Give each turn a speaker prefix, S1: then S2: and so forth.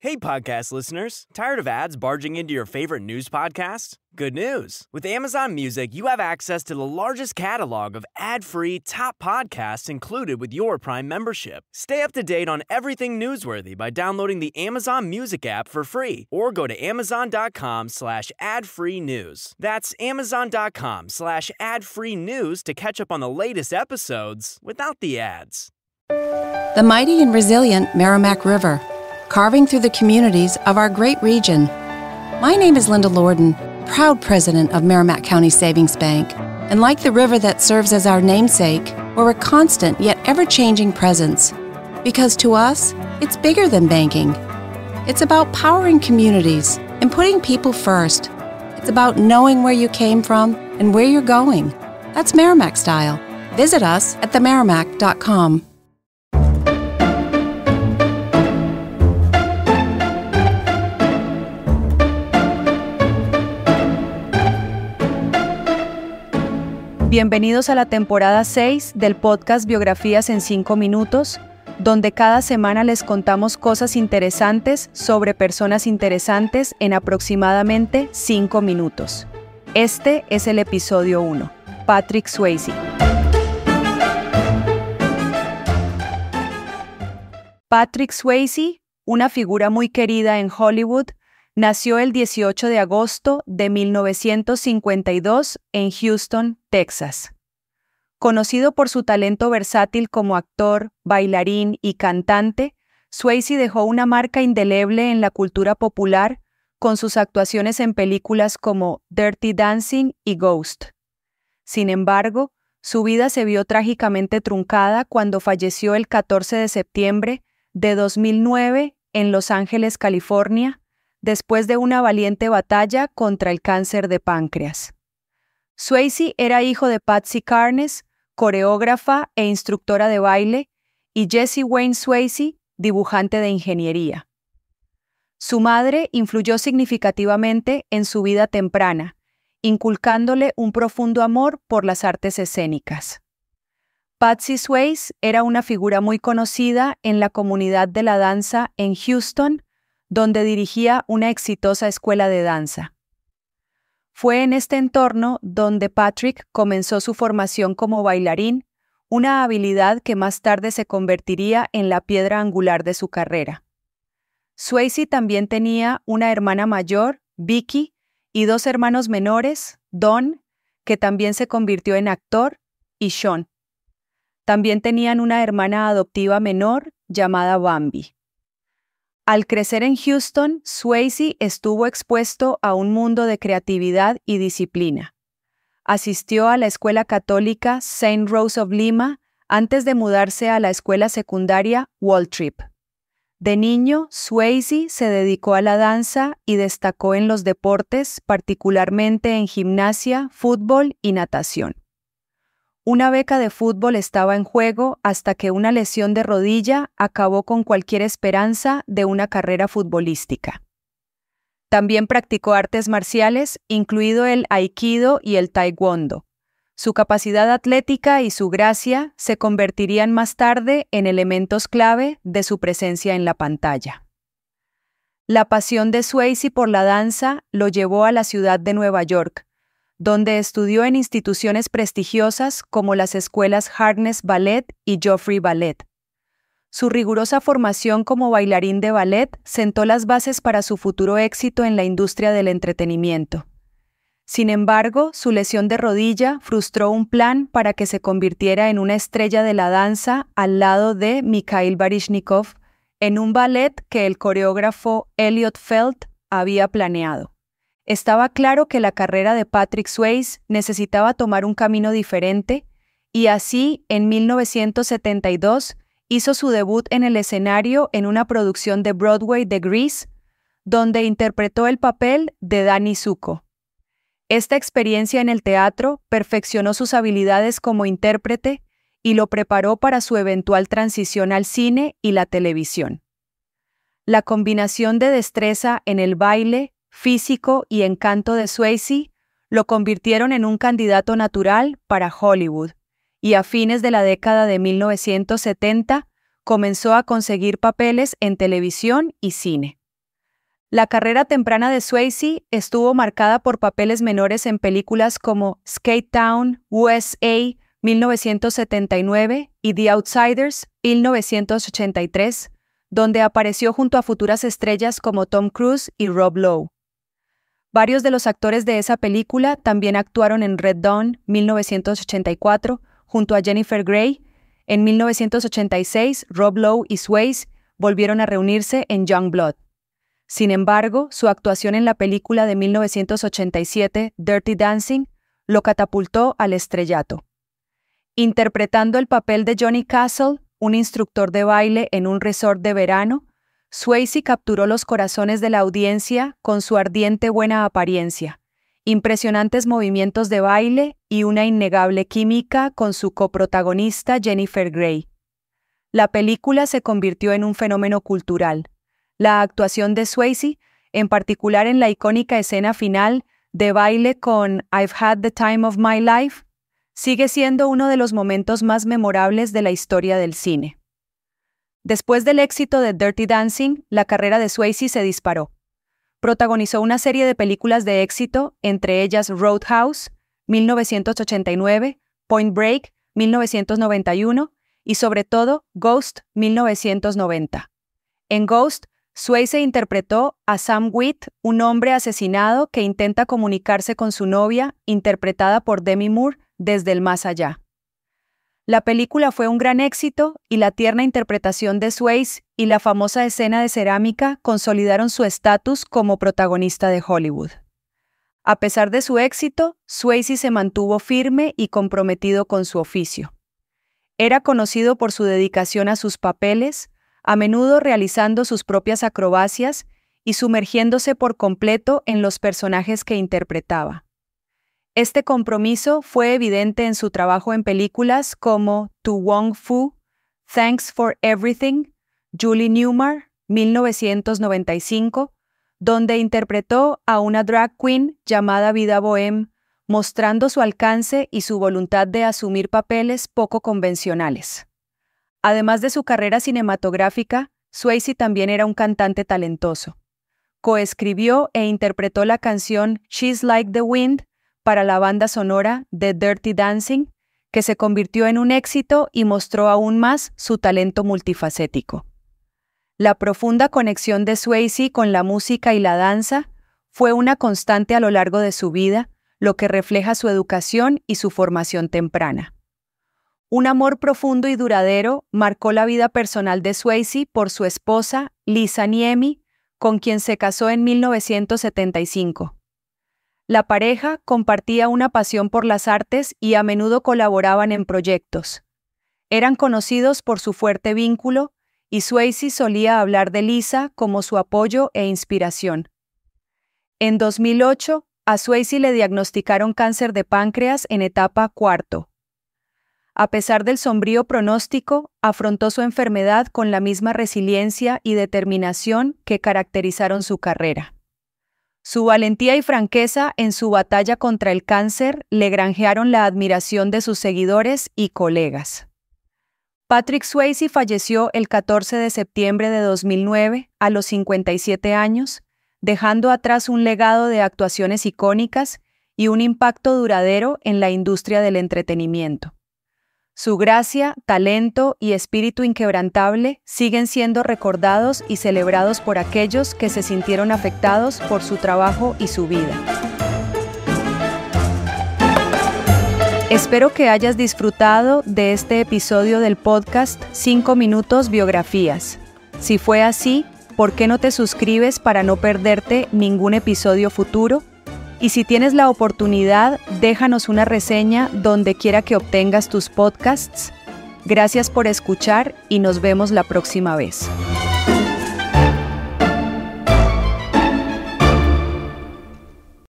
S1: Hey, podcast listeners. Tired of ads barging into your favorite news podcasts? Good news. With Amazon Music, you have access to the largest catalog of ad free top podcasts included with your Prime membership. Stay up to date on everything newsworthy by downloading the Amazon Music app for free or go to amazon.com slash ad free news. That's amazon.com slash ad free news to catch up on the latest episodes without the ads.
S2: The mighty and resilient Merrimack River carving through the communities of our great region. My name is Linda Lorden, proud president of Merrimack County Savings Bank. And like the river that serves as our namesake, we're a constant yet ever changing presence. Because to us, it's bigger than banking. It's about powering communities and putting people first. It's about knowing where you came from and where you're going. That's Merrimack style. Visit us at themerrimack.com.
S3: Bienvenidos a la temporada 6 del podcast Biografías en 5 minutos, donde cada semana les contamos cosas interesantes sobre personas interesantes en aproximadamente 5 minutos. Este es el episodio 1, Patrick Swayze. Patrick Swayze, una figura muy querida en Hollywood, Nació el 18 de agosto de 1952 en Houston, Texas. Conocido por su talento versátil como actor, bailarín y cantante, Swayze dejó una marca indeleble en la cultura popular con sus actuaciones en películas como Dirty Dancing y Ghost. Sin embargo, su vida se vio trágicamente truncada cuando falleció el 14 de septiembre de 2009 en Los Ángeles, California, después de una valiente batalla contra el cáncer de páncreas. Swayze era hijo de Patsy Carnes, coreógrafa e instructora de baile, y Jesse Wayne Swayze, dibujante de ingeniería. Su madre influyó significativamente en su vida temprana, inculcándole un profundo amor por las artes escénicas. Patsy Swayze era una figura muy conocida en la comunidad de la danza en Houston donde dirigía una exitosa escuela de danza. Fue en este entorno donde Patrick comenzó su formación como bailarín, una habilidad que más tarde se convertiría en la piedra angular de su carrera. Swayze también tenía una hermana mayor, Vicky, y dos hermanos menores, Don, que también se convirtió en actor, y Sean. También tenían una hermana adoptiva menor llamada Bambi. Al crecer en Houston, Swayze estuvo expuesto a un mundo de creatividad y disciplina. Asistió a la escuela católica St. Rose of Lima antes de mudarse a la escuela secundaria Waltrip. De niño, Swayze se dedicó a la danza y destacó en los deportes, particularmente en gimnasia, fútbol y natación. Una beca de fútbol estaba en juego hasta que una lesión de rodilla acabó con cualquier esperanza de una carrera futbolística. También practicó artes marciales, incluido el aikido y el taekwondo. Su capacidad atlética y su gracia se convertirían más tarde en elementos clave de su presencia en la pantalla. La pasión de Swayze por la danza lo llevó a la ciudad de Nueva York, donde estudió en instituciones prestigiosas como las escuelas Harness Ballet y Joffrey Ballet. Su rigurosa formación como bailarín de ballet sentó las bases para su futuro éxito en la industria del entretenimiento. Sin embargo, su lesión de rodilla frustró un plan para que se convirtiera en una estrella de la danza al lado de Mikhail Baryshnikov en un ballet que el coreógrafo Elliot Felt había planeado. Estaba claro que la carrera de Patrick Swayze necesitaba tomar un camino diferente y así, en 1972, hizo su debut en el escenario en una producción de Broadway de Grease, donde interpretó el papel de Danny Zuko. Esta experiencia en el teatro perfeccionó sus habilidades como intérprete y lo preparó para su eventual transición al cine y la televisión. La combinación de destreza en el baile, físico y encanto de Swayze lo convirtieron en un candidato natural para Hollywood, y a fines de la década de 1970 comenzó a conseguir papeles en televisión y cine. La carrera temprana de Swayze estuvo marcada por papeles menores en películas como Skate Town, USA, 1979 y The Outsiders, 1983, donde apareció junto a futuras estrellas como Tom Cruise y Rob Lowe. Varios de los actores de esa película también actuaron en Red Dawn, 1984, junto a Jennifer Grey. En 1986, Rob Lowe y Swayze volvieron a reunirse en Young Blood. Sin embargo, su actuación en la película de 1987, Dirty Dancing, lo catapultó al estrellato. Interpretando el papel de Johnny Castle, un instructor de baile en un resort de verano, Swayze capturó los corazones de la audiencia con su ardiente buena apariencia, impresionantes movimientos de baile y una innegable química con su coprotagonista Jennifer Grey. La película se convirtió en un fenómeno cultural, la actuación de Swayze, en particular en la icónica escena final de baile con I've Had the Time of My Life, sigue siendo uno de los momentos más memorables de la historia del cine. Después del éxito de Dirty Dancing, la carrera de Swayze se disparó. Protagonizó una serie de películas de éxito, entre ellas Roadhouse, 1989, Point Break, 1991 y sobre todo Ghost, 1990. En Ghost, Swayze interpretó a Sam Witt, un hombre asesinado que intenta comunicarse con su novia, interpretada por Demi Moore, desde el más allá. La película fue un gran éxito y la tierna interpretación de Swayze y la famosa escena de cerámica consolidaron su estatus como protagonista de Hollywood. A pesar de su éxito, Swayze se mantuvo firme y comprometido con su oficio. Era conocido por su dedicación a sus papeles, a menudo realizando sus propias acrobacias y sumergiéndose por completo en los personajes que interpretaba. Este compromiso fue evidente en su trabajo en películas como To Wong Fu, Thanks for Everything, Julie Newmar, 1995, donde interpretó a una drag queen llamada Vida Bohem, mostrando su alcance y su voluntad de asumir papeles poco convencionales. Además de su carrera cinematográfica, Swayze también era un cantante talentoso. Coescribió e interpretó la canción She's Like the Wind para la banda sonora de Dirty Dancing, que se convirtió en un éxito y mostró aún más su talento multifacético. La profunda conexión de Swayze con la música y la danza fue una constante a lo largo de su vida, lo que refleja su educación y su formación temprana. Un amor profundo y duradero marcó la vida personal de Swayze por su esposa, Lisa Niemi, con quien se casó en 1975. La pareja compartía una pasión por las artes y a menudo colaboraban en proyectos. Eran conocidos por su fuerte vínculo y Swayze solía hablar de Lisa como su apoyo e inspiración. En 2008, a Swayze le diagnosticaron cáncer de páncreas en etapa cuarto, a pesar del sombrío pronóstico, afrontó su enfermedad con la misma resiliencia y determinación que caracterizaron su carrera. Su valentía y franqueza en su batalla contra el cáncer le granjearon la admiración de sus seguidores y colegas. Patrick Swayze falleció el 14 de septiembre de 2009 a los 57 años, dejando atrás un legado de actuaciones icónicas y un impacto duradero en la industria del entretenimiento. Su gracia, talento y espíritu inquebrantable siguen siendo recordados y celebrados por aquellos que se sintieron afectados por su trabajo y su vida. Espero que hayas disfrutado de este episodio del podcast 5 Minutos Biografías. Si fue así, ¿por qué no te suscribes para no perderte ningún episodio futuro? Y si tienes la oportunidad, déjanos una reseña donde quiera que obtengas tus podcasts. Gracias por escuchar y nos vemos la próxima vez.